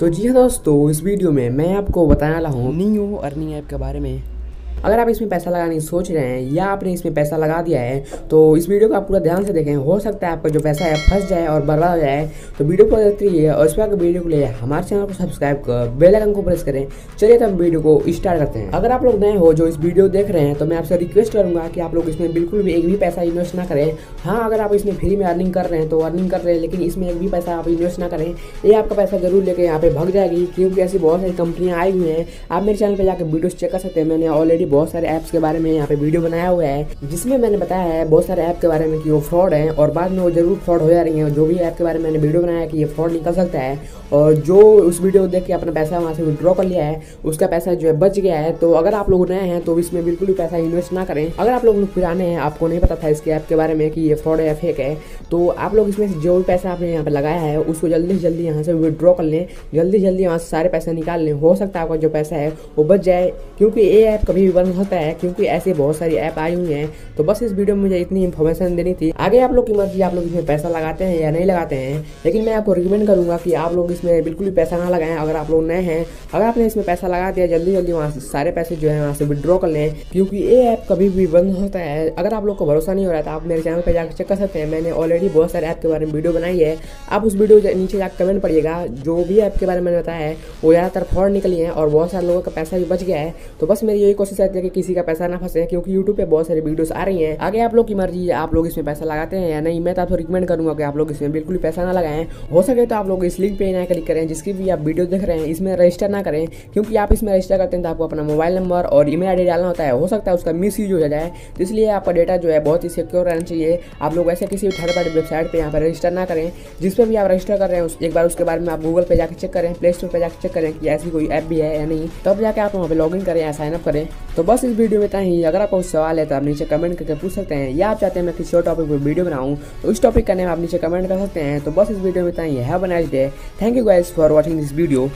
तो जी हाँ दोस्तों, इस वीडियो में मैं आपको बताने वाला हूँ न्यू अर्निंग ऐप के बारे में। अगर आप इसमें पैसा लगाने की सोच रहे हैं या आपने इसमें पैसा लगा दिया है तो इस वीडियो को आप पूरा ध्यान से देखें। हो सकता है आपका जो पैसा है, फंस जाए और बर्बाद हो जाए। तो वीडियो को देखते रहिए और इस पर वीडियो को लिए हमारे चैनल को सब्सक्राइब कर, बेल आइकन को प्रेस करें। चलिए तो हम वीडियो को स्टार्ट करते हैं। अगर आप लोग नए हो, जो इस वीडियो देख रहे हैं तो मैं आपसे रिक्वेस्ट करूँगा कि आप लोग इसमें बिल्कुल भी एक भी पैसा इन्वेस्ट ना करें। हाँ अगर आप इसमें फ्री में अर्निंग कर रहे हैं तो अर्निंग कर रहे हैं, लेकिन इसमें एक भी पैसा आप इन्वेस्ट ना करें। ये आपका पैसा ज़रूर लेके यहाँ पे भग जाएगी, क्योंकि ऐसी बहुत सारी कंपनियाँ आई हुई हैं। आप मेरे चैनल पर जाकर वीडियोस चेक कर सकते हैं। मैंने ऑलरेडी बहुत सारे ऐप्स के बारे में यहाँ पे वीडियो बनाया हुआ है, जिसमें मैंने बताया है बहुत सारे ऐप के बारे में कि वो फ्रॉड है और बाद में वो ज़रूर फ्रॉड हो जा रही है। जो भी ऐप के बारे में मैंने वीडियो बनाया है कि ये फ्रॉड निकल सकता है और जो उस वीडियो को देख के अपना पैसा वहाँ से विड्रॉ कर लिया है, उसका पैसा जो है बच गया है। तो अगर आप लोग नए हैं तो इसमें बिल्कुल भी पैसा इन्वेस्ट ना करें। अगर आप लोग पुराने हैं, आपको नहीं पता था इसके ऐप के बारे में कि ये फ्रॉड है या फेक है तो आप लोग इसमें जो भी पैसा आपने यहाँ पे लगाया है, उसको जल्दी से जल्दी यहाँ से विड्रॉ कर लें। जल्दी जल्दी वहाँ से सारे पैसे निकाल लें। हो सकता है आपका जो पैसा है, वो बच जाए, क्योंकि ये ऐप कभी भी बंद होता है क्योंकि ऐसे बहुत सारी ऐप आई हुई हैं। तो बस इस वीडियो में मुझे इतनी इन्फॉर्मेशन देनी थी। आगे आप लोग की मर्ज़ी, आप लोग इसमें पैसा लगाते हैं या नहीं लगाते हैं, लेकिन मैं आपको रिकमेंड करूँगा कि आप लोग इसमें बिल्कुल भी पैसा ना लगाएँ। अगर आप लोग नए हैं, अगर आपने इसमें पैसा लगा दिया जल्दी जल्दी वहाँ से सारे पैसे जो है वहाँ से विड्रॉ कर लें, क्योंकि ये ऐप कभी भी बंद होता है। अगर आप लोग को भरोसा नहीं हो रहा था आप मेरे चैनल पर जाकर चेक कर सकते हैं। मैंने ऑलरेडी बहुत सारे ऐप के बारे में वीडियो बनाई है। आप उस वीडियो नीचे जाकर कमेंट पड़िएगा जो भी ऐप के बारे में बताया है, वो ज़्यादातर फ्रॉड निकली है और बहुत सारे लोगों का पैसा भी बच गया है। तो बस मेरी यही कोशिश रहती है कि किसी का पैसा ना फंसे, क्योंकि यूट्यूब पर बहुत सारी वीडियोस आ रही हैं। आगे आप लोग की मर्ज़ी, आप लोग इसमें पैसा लगाते हैं या नहीं, मैं तो आपको रिकमेंड करूँगा कि आप लोग इसमें बिल्कुल पैसा ना लगाएँ। हो सके तो आप लोग इस लिंक पे ना क्लिक करें, जिसकी भी आप वीडियो देख रहे हैं, इसमें रजिस्टर ना करें, क्योंकि आप इसमें रजिस्टर करते हैं तो आपको अपना मोबाइल नंबर और ईमेल आईडी डालना होता है। हो सकता है उसका मिस यूज़ हो जाए तो इसलिए आपका डेटा जो है बहुत ही सिक्योर रहना चाहिए। आप लोग ऐसे किसी भी थर्ड पार्टी वेबसाइट पर यहाँ पर रजिस्टर ना करें, जिस पर भी आप रजिस्टर कर रहे हैं एक बार उसके बारे में आप गूगल पे जाकर चेक करें प्ले स्टोर पर जाकर चेक करें कि ऐसी कोई ऐप भी है या नहीं। तब जाकर आप वहाँ पर लॉग करें या साइनअप करें। तो बस इस वीडियो में इतना ही। अगर आपको सवाल है तो आप नीचे कमेंट करके पूछ सकते हैं, या आप चाहते हैं मैं किसी और टॉपिक पर वीडियो बनाऊँ तो उस टॉपिक का नाम आप नीचे कमेंट कर सकते हैं। तो बस इस वीडियो में इतना ही। है बनाए day thank you guys for watching this video